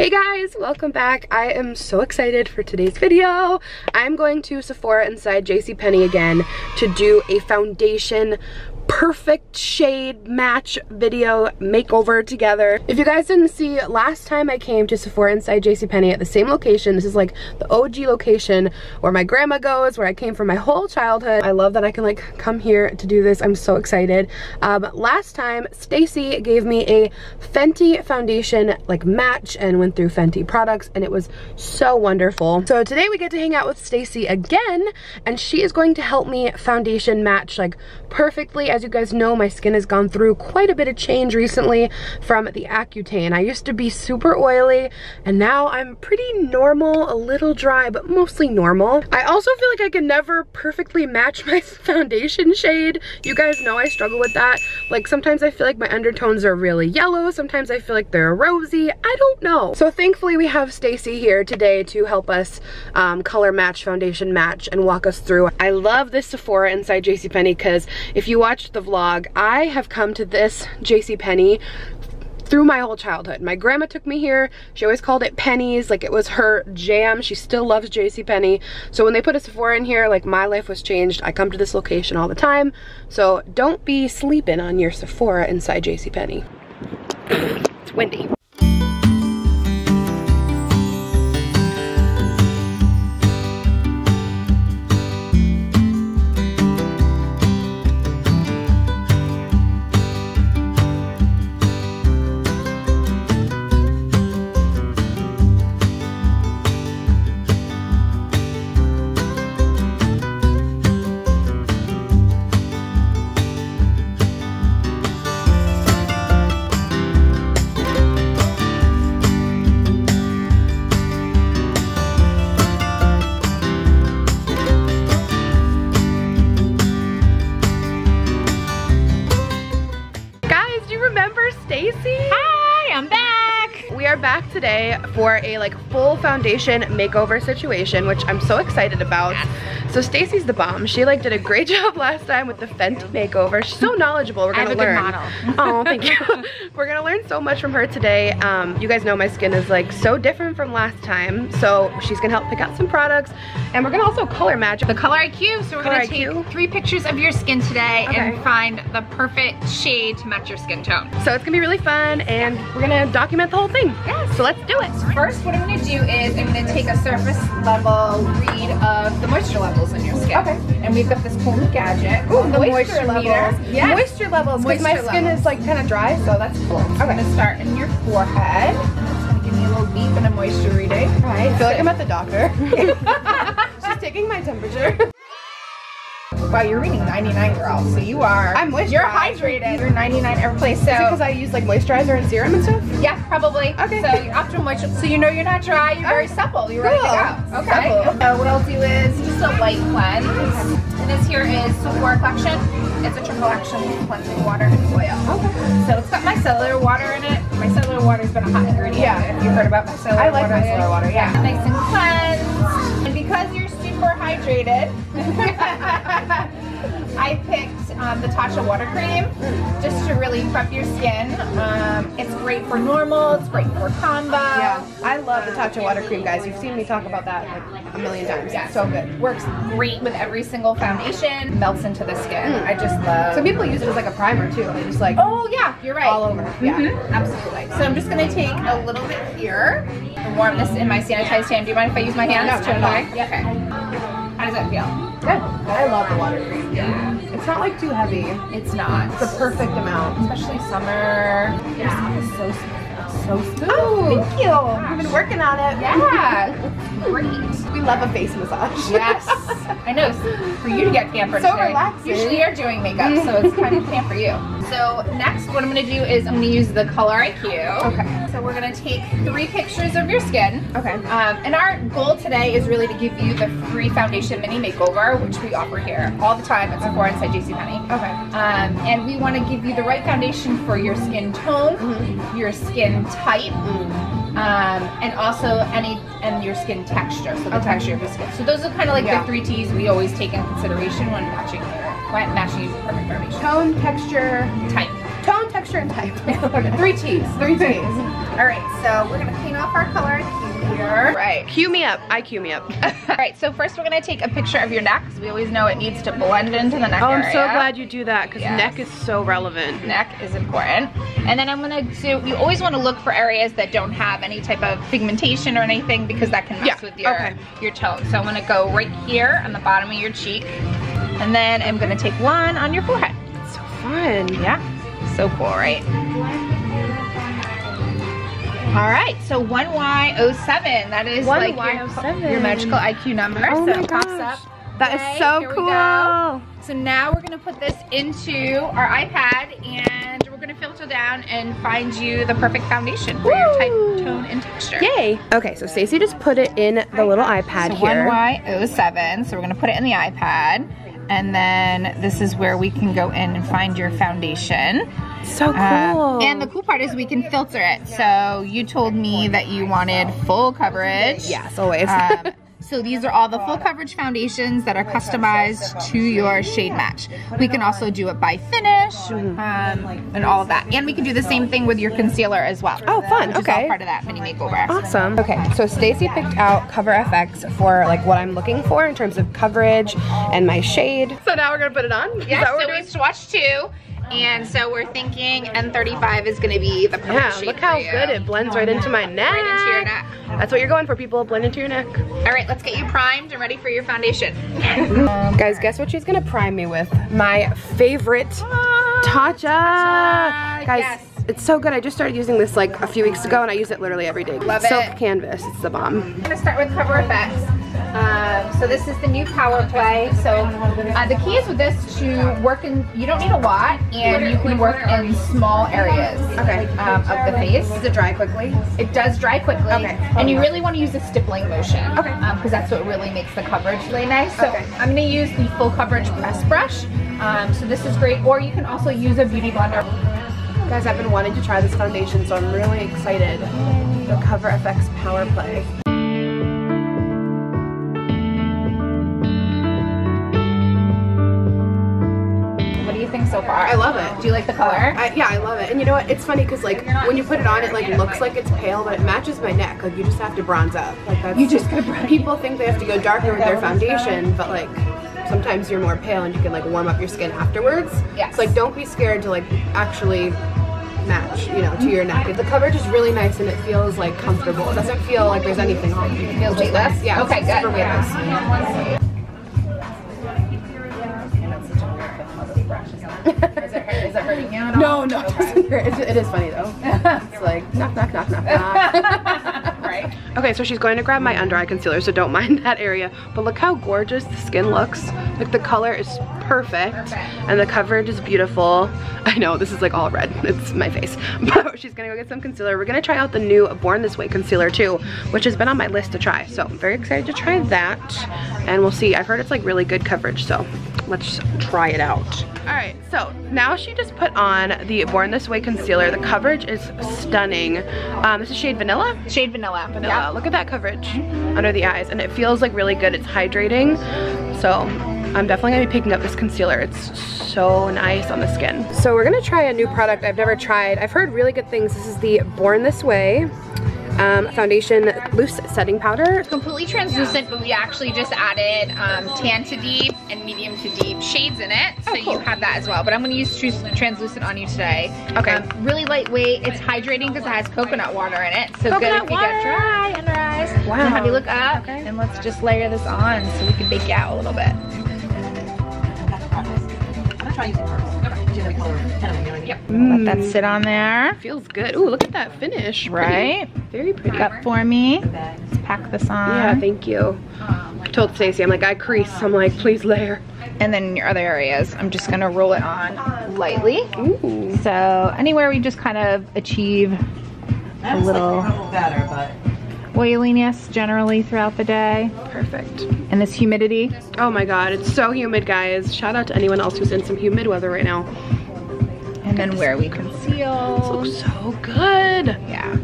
Hey guys, welcome back. I am so excited for today's video. I'm going to Sephora inside JCPenney again to do a foundation perfect shade match video makeover together. If you guys didn't see, last time I came to Sephora inside JCPenney at the same location, this is like the OG location where my grandma goes, where I came from my whole childhood. I love that I can like come here to do this. I'm so excited. Um, last time, Stacy gave me a Fenty foundation like match and went through Fenty products and it was so wonderful. So today we get to hang out with Stacy again and she is going to help me foundation match like perfectly as as you guys know, my skin has gone through quite a bit of change recently from the Accutane. I used to be super oily and now I'm pretty normal, a little dry, but mostly normal. I also feel like I can never perfectly match my foundation shade. You guys know I struggle with that. Like sometimes I feel like my undertones are really yellow, sometimes I feel like they're rosy, I don't know. So thankfully we have Stacy here today to help us um, color match, foundation match, and walk us through. I love this Sephora inside JCPenney because if you watch the vlog, I have come to this J.C. JCPenney through my whole childhood. My grandma took me here. She always called it Pennies, like it was her jam. She still loves J.C. JCPenney. So when they put a Sephora in here, like my life was changed. I come to this location all the time. So don't be sleeping on your Sephora inside J.C. JCPenney. it's windy. Today for a like full foundation makeover situation, which I'm so excited about. So Stacy's the bomb. She like did a great job last time with the Fenty makeover. She's so knowledgeable. We're gonna learn. oh, thank you. We're gonna learn so much from her today. Um, you guys know my skin is like so different from last time. So she's gonna help pick out some products and we're gonna also color match. The Color IQ. So we're color gonna take IQ. three pictures of your skin today okay. and find the perfect shade to match your skin tone. So it's gonna be really fun and we're gonna document the whole thing. Yeah. So let's do it. First, what I'm gonna do is I'm gonna take a surface level read of the moisture levels in your skin. Okay. And we've got this cool new gadget. Ooh, the moisture, moisture levels. Yeah. Moisture levels, because my skin levels. is like kind of dry, so that's cool. Okay. I'm gonna start in your forehead. It's gonna give me a little beep and a moisture reading. All right. I feel like I'm at the doctor. She's taking my temperature. Wow, you're reading 99, girl. So you are. I'm moisturized. You're hydrated. You're 99 every place. So because I use like moisturizer and serum and stuff. Yeah, probably. Okay. So you're optimal moisture. So you know you're not dry. You're very supple. You're cool. ready to go. Okay. So what I'll do is just a light cleanse. And this here is Sephora Collection. It's a triple action cleansing water and oil. Okay. So it's got my micellar water in it. My Micellar water's been a hot ingredient. Yeah. If you heard about micellar I like water. micellar water. Yeah. yeah. Nice and cleansed. And because you're super hydrated. I picked um, the Tatcha water cream just to really prep your skin. Um, it's great for normal, it's great for combo. Yeah, I love the Tatcha water cream, guys. You've seen me talk about that like a million times. Yeah, so good. Works great with every single foundation, melts into the skin. Mm. I just love. Some people use it as like a primer too. They just like. Oh yeah, you're right. All over. Yeah, mm -hmm. absolutely. So I'm just gonna take a little bit here and warm this in my sanitized hand. Do you mind if I use my hands no, to apply? Yeah. Okay. How does that feel? Good. I love the water cream. Yeah. It's not like too heavy. It's not. It's the perfect amount. Especially summer. Yeah. Is so so smooth. Oh, thank you. Gosh. I've been working on it. Yeah. Great. We love a face massage. Yes. I know. For you to get pampered so today. relaxing. Usually you're doing makeup, so it's kind of pamper you. So next, what I'm going to do is I'm going to use the Color IQ. Okay. So we're going to take three pictures of your skin. Okay. Um, and our goal today is really to give you the free foundation mini makeover, which we offer here all the time at Sephora inside JCPenney. Okay. Um, and we want to give you the right foundation for your skin tone, mm -hmm. your skin type, mm um, and also any and your skin texture, so the okay. texture of your skin. So those are kind of like yeah. the three T's we always take in consideration when matching your when matching perfect foundation. Tone, texture, type. Tone, texture texture and type. three T's, three T's. All right, so we're gonna clean off our color here. Right. Cue me up. I cue me up. All right, so first we're gonna take a picture of your neck because we always know it needs to blend into the neck Oh, I'm area. so glad you do that because Yes. neck is so relevant. neck is important. And then I'm gonna do, you always wanna look for areas that don't have any type of pigmentation or anything because that can mess Yeah, with your, okay. your tone. So I'm gonna go right here on the bottom of your cheek. And then I'm gonna take one on your forehead. So fun. Yeah, so cool, right? All right, so 1Y07, that is like your, 1Y07. your magical IQ number. Oh so my gosh. up. That is so cool. So now we're gonna put this into our iPad and we're gonna filter down and find you the perfect foundation for your type, tone, and texture. Yay. Okay, so Stacey just put it in the little iPad So here. 1Y07, so we're gonna put it in the iPad. And then this is where we can go in and find your foundation. So cool. Uh, and the cool part is we can filter it. So you told me that you wanted full coverage. yes, always. Um, so these are all the full coverage foundations that are customized to your shade match. We can also do it by finish um, and all of that. And we can do the same thing with your concealer as well. Oh, fun. Which is all Okay. part of that mini makeover. Awesome. Okay, so Stacy picked out Cover FX for like what I'm looking for in terms of coverage and my shade. So now we're gonna put it on. Is Yeah, so we're we doing? swatched two. And so we're thinking N35 is going to be the perfect Yeah, shade look how good it blends right into my neck. Right into your neck. That's what you're going for, people. Blend into your neck. All right, let's get you primed and ready for your foundation. Guys, guess what she's gonna prime me with? My favorite ah, Tatcha. Tatcha, Guys, yes. It's so good. I just started using this like a few weeks ago and I use it literally every day. Love Silk it. canvas. It's the bomb. I'm gonna start with Cover FX. Um, so this is the new power play. So uh, the key is with this to work in, you don't need a lot and you can work in small areas Okay. um, of the face. Does it dry quickly? It does dry quickly. Okay. And you really want to use a stippling motion. Okay. Because that's what really makes the coverage lay nice. So Okay. I'm going to use the full coverage press brush. Um, so this is great. Or you can also use a beauty blender. Guys, I've been wanting to try this foundation, so I'm really excited. The Cover FX Power Play. What do you think so far? I love it. Do you like the color? I, yeah, I love it. And you know what? It's funny because like when you put it on, it like looks like it's pale, but it matches my neck. Like you just have to bronze up. Like that's You just gotta bronze People think they have to go darker with their foundation, but like sometimes you're more pale and you can like warm up your skin afterwards. Yes. So like don't be scared to like actually match, you know, to your neck. The coverage is really nice and it feels like comfortable. It doesn't feel like there's anything on it. Feels weightless? Yeah. Okay, it's good. Super weightless. Is it, is it hurting you at all? No, no, it. It's, it is funny though. It's like knock, knock, knock, knock, knock. Okay, so she's going to grab my under eye concealer, so don't mind that area. But look how gorgeous the skin looks. Like the color is perfect, Perfect. and the coverage is beautiful. I know this is like all red. It's my face. But she's gonna go get some concealer. We're gonna try out the new Born This Way concealer too, which has been on my list to try. So I'm very excited to try that, and we'll see. I've heard it's like really good coverage, so let's try it out. All right, so now she just put on the Born This Way concealer. The coverage is stunning. Um, this is shade Vanilla. Shade vanilla. Vanilla. Look at that coverage under the eyes, and it feels like really good. It's hydrating, so I'm definitely gonna be picking up this concealer. It's so nice on the skin. So we're gonna try a new product I've never tried. I've heard really good things. This is the Born This Way um, foundation loose setting powder. completely translucent, but we actually just added um, tan to deep and medium to deep shades in it, so Oh, cool. you have that as well. But I'm going to use translucent on you today. Okay. Um, really lightweight. It's hydrating because it has coconut water in it, so good Coconut if you water. get dry under eyes. Wow. Now have you look up, Okay. and let's just layer this on so we can bake you out a little bit. Mm, Let that sit on there. feels good. Ooh, look at that finish. Pretty. Right. Very pretty. Up for me. Let's pack this on. Yeah, thank you. I told Stacey, I'm like, I crease. I'm like, please layer. and then in your other areas, I'm just gonna roll it on lightly. Ooh. So anywhere we just kind of achieve a little better, but oiliness generally throughout the day. Perfect. And this humidity. Oh my god, it's so humid, guys. Shout out to anyone else who's in some humid weather right now. And then where we conceal. Looks so good. Yeah.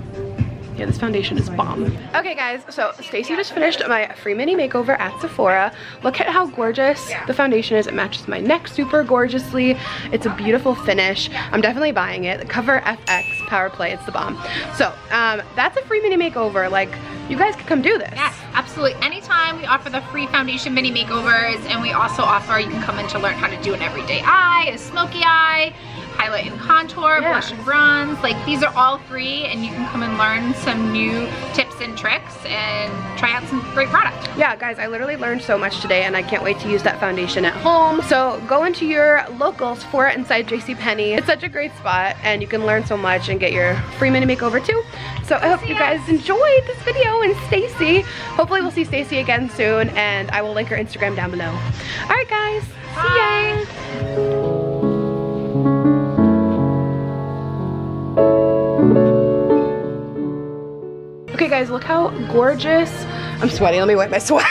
Yeah, this foundation is bomb. Okay guys, so Stacy just finished my free mini makeover at Sephora. Look at how gorgeous the foundation is. It matches my neck super gorgeously. It's a beautiful finish. I'm definitely buying it. The Cover FX Power Play, it's the bomb. So um, that's a free mini makeover. Like, you guys could come do this. Yes, absolutely. Anytime we offer the free foundation mini makeovers and we also offer, you can come in to learn how to do an everyday eye, a smoky eye, highlight and contour, yeah. blush and bronze. Like these are all free and you can come and learn some new tips and tricks and try out some great products. Yeah, guys, I literally learned so much today and I can't wait to use that foundation at home. So go into your local Sephora inside JCPenney. It's such a great spot and you can learn so much and get your free mini makeover too. So I hope you guys enjoyed this video and Stacy. Hopefully we'll see Stacy again soon and I will link her Instagram down below. All right guys, Bye. see ya. Okay guys, look how gorgeous. I'm sweaty, let me wipe my sweat.